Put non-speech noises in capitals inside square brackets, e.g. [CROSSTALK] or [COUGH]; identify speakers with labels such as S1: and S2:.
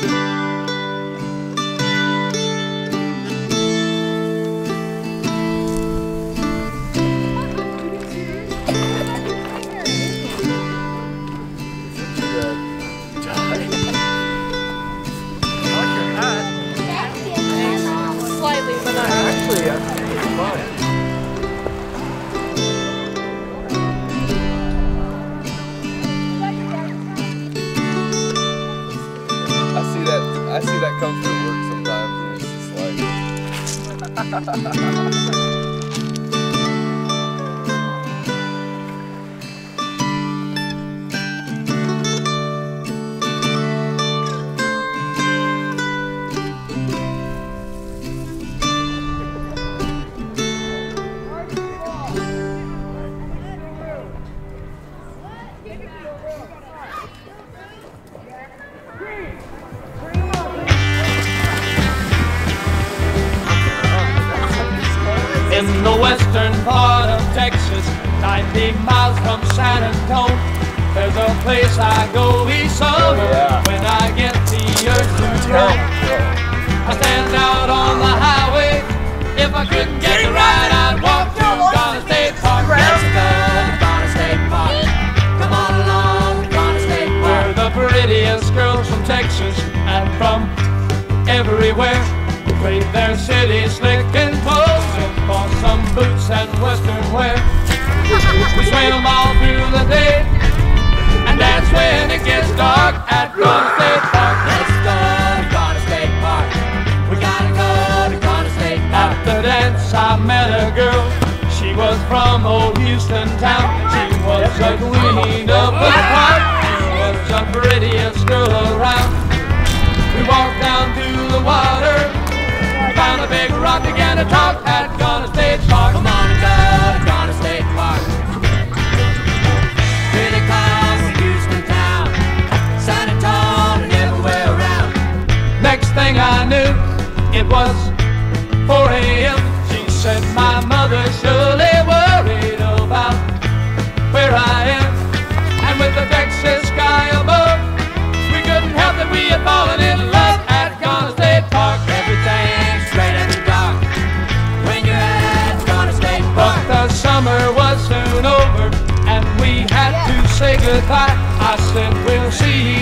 S1: Slightly,
S2: I see that come through work sometimes, and it's just like. [LAUGHS]
S3: In the western part of Texas, 90 miles from San Antonio, there's a place I go each summer oh,
S2: yeah.
S3: when I get the urge to roam. I stand out on the highway. If I couldn't get the ride, I'd walk to Garner State Park. Let's go to Garner State Park. Come on along, Garner State Park. We're the prettiest girls from Texas and from everywhere. Trade their city wear. We swim all through the day, and that's when it gets dark at Garner State Park. Let's go to Garner State Park. We gotta go to Garner State Park. At the dance, I met a girl. She was from old Houston town. She was a queen of the park. She was the prettiest girl around. We walked down to the water, found a big rock, began to talk I knew, it was 4 a.m. She said, My mother surely worried about where I am. And with the Texas sky above, we couldn't help that we had fallen in love at Garner State Park. Everything's straight in the dark when you're at Garner State Park. But the summer was soon over, and we had to say goodbye. I said, We'll see